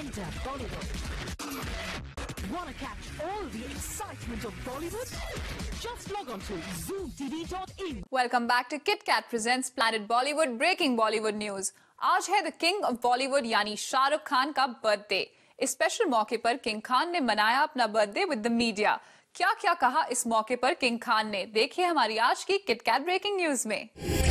Enter Bollywood. Want to catch all the excitement of Bollywood? Just log on to zoomtv.in. Back to KitKat presents planet Bollywood breaking Bollywood news आज है the king of Bollywood यानी शाहरुख खान का birthday इस special मौके पर king Khan ने मनाया अपना बर्थडे विद द मीडिया क्या क्या कहा इस मौके पर किंग खान ने देखिए हमारी आज की किटकैट ब्रेकिंग न्यूज़ में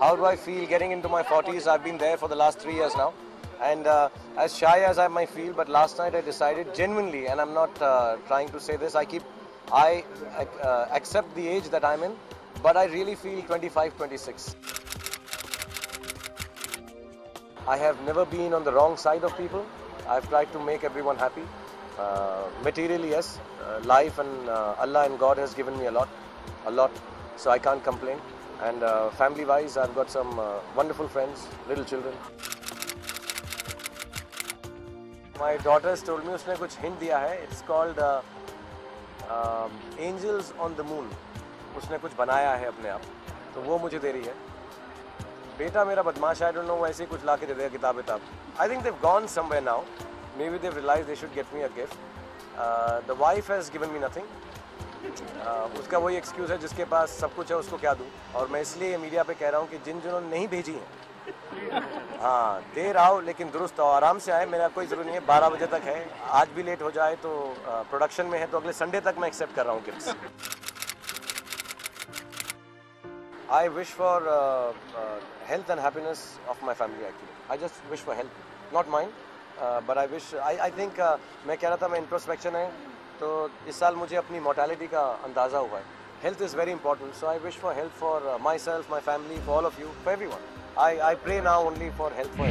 How do I feel getting into my 40s? I've been there for the last three years now. And uh, as shy as I might feel, but last night I decided genuinely, and I'm not uh, trying to say this, I keep, I uh, accept the age that I'm in, but I really feel 25, 26. I have never been on the wrong side of people. I've tried to make everyone happy. Uh, materially, yes. Uh, life and uh, Allah and God has given me a lot, a lot. So I can't complain. And uh, family-wise, I've got some uh, wonderful friends, little children. My daughters told me उसने कुछ hint दिया है. It's called uh, um, Angels on the Moon. उसने कुछ बनाया है अपने आप. तो वो मुझे दे रही है. बेटा मेरा बदमाश आई डोंट नो वैसे ही कुछ ला के दे देगा किताब किताब I think they've gone somewhere now maybe they've realise they should get me a gift the wife has given me nothing उसका वही एक्सक्यूज़ है जिसके पास सब कुछ है उसको क्या दूँ और मैं इसलिए मीडिया पे कह रहा हूँ कि जिन जिन्होंने नहीं भेजी है हाँ देर आओ लेकिन दुरुस्त आओ आराम से आए मेरा कोई ज़रूरी नहीं है बारह बजे तक है आज भी लेट हो जाए तो प्रोडक्शन में है तो अगले संडे तक मैं एक्सेप्ट कर रहा हूँ gift I wish for health and happiness of my family actually. I just wish for health, not mine, uh, I. I, I think uh, मैं कह रहा था मैं इंट्रोस्पेक्शन है तो इस साल मुझे अपनी मोटेलिटी का अंदाज़ा हुआ है। Health is very important so I wish for health for myself my family for all of you for everyone I I pray now only for help for